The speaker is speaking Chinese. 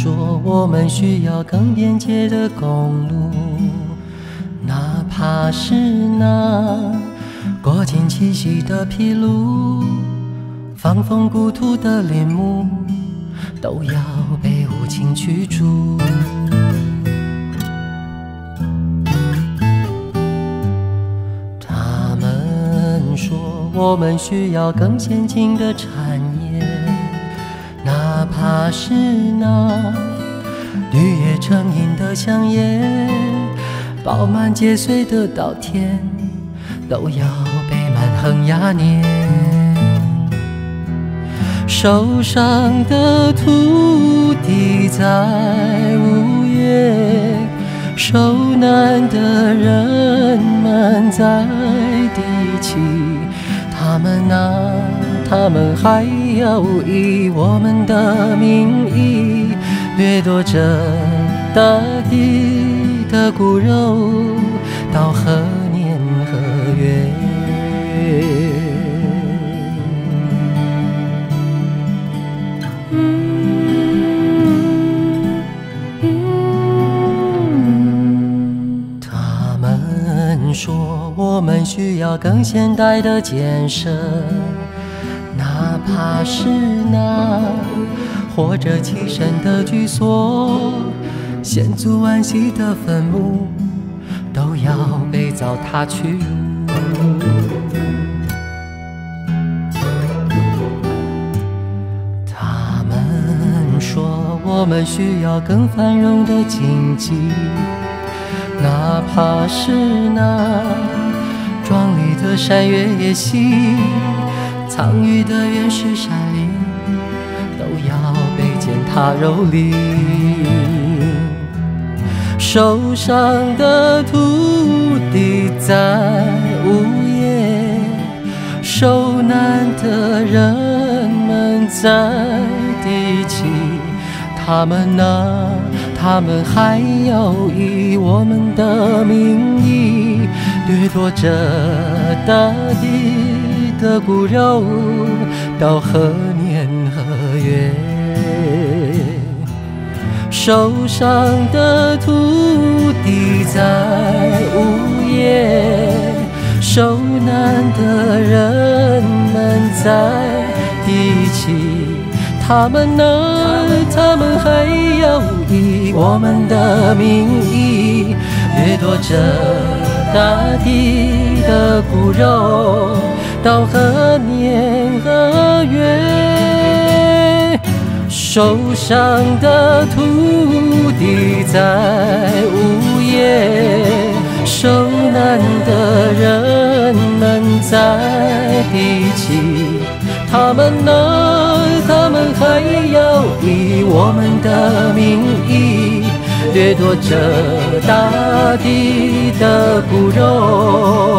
说，我们需要更便捷的公路，哪怕是那过尽气息的披露，放风故土的林木，都要被无情驱逐。他们说，我们需要更先进的产业，怕是那绿叶成荫的乡野，饱满结穗的稻田，都要被蛮横压碾。受伤的土地在呜咽，受难的人们在低泣，他们啊，他们还要以我们的名义掠夺着大地的骨肉，到何年何月？他们说我们需要更现代的建设，哪怕是那活着栖身的居所，先祖安息的坟墓，都要被糟蹋去他们说我们需要更繁荣的经济。哪怕是那壮丽的山岳野溪，苍郁的原始山林，都要被践踏蹂躏。受伤的土地在呜咽，受难的人们在低泣，他们啊。他们还要以我们的名义掠夺着大地的骨肉，到何年何月？受伤的土地在呜咽，受难的人们在一起。他们呢？他们还要以我们的名义掠夺着大地的骨肉，到何年何月？受伤的土地在呜咽，受难的人们在低泣。他们呢？他们还要以我们的名义掠夺着大地的骨肉。